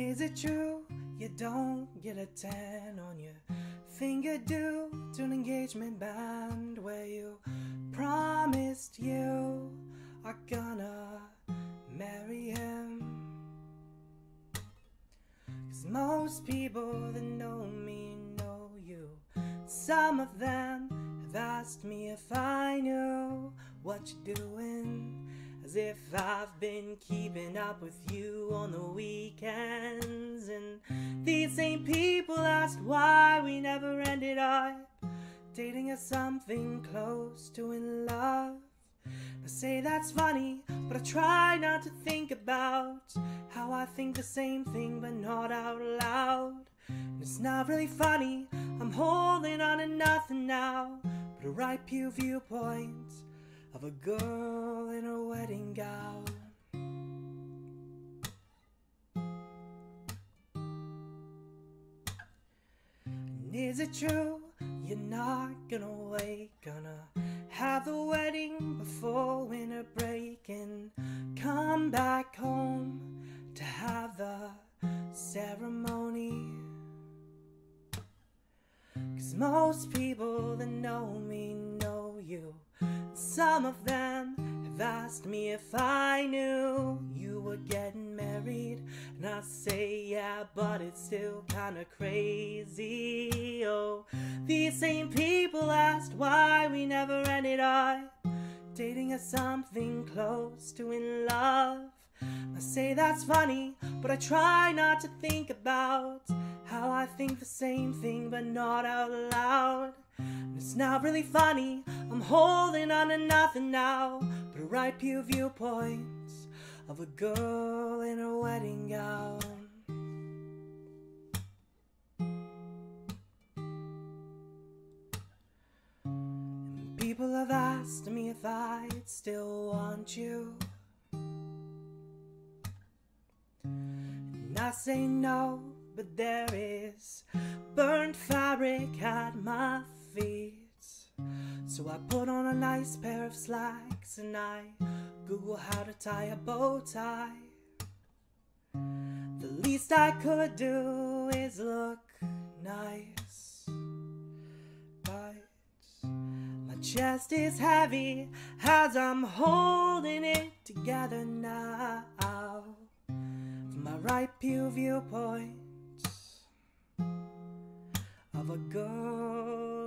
Is it true you don't get a tan on your finger due to an engagement band where you promised you are gonna marry him? Cause most people that know me know you. Some of them have asked me if I knew what you're doing. If I've been keeping up with you on the weekends. And these same people asked why we never ended up dating as something close to in love. I say that's funny, but I try not to think about how I think the same thing, but not out loud. And it's not really funny, I'm holding on to nothing now, but a right pew viewpoint of a girl in her wedding gown. And is it true you're not gonna wait? Gonna have the wedding before winter break and come back home to have the ceremony? Cause most people that know me know you. Some of them have asked me if I knew you were getting married. And I say, yeah, but it's still kinda crazy. Oh, these same people asked why we never ended up dating as something close to in love. I say that's funny, but I try not to think about how I think the same thing, but not out loud. And it's not really funny, I'm holding on to nothing now, but a right pew viewpoint of a girl in a wedding gown. People have asked me if I'd still want you. And I say no, but there is burnt fabric at my feet. So I put on a nice pair of slacks and I Google how to tie a bow tie. The least I could do is look nice. But my chest is heavy as I'm holding it together now. From my right pew viewpoint of a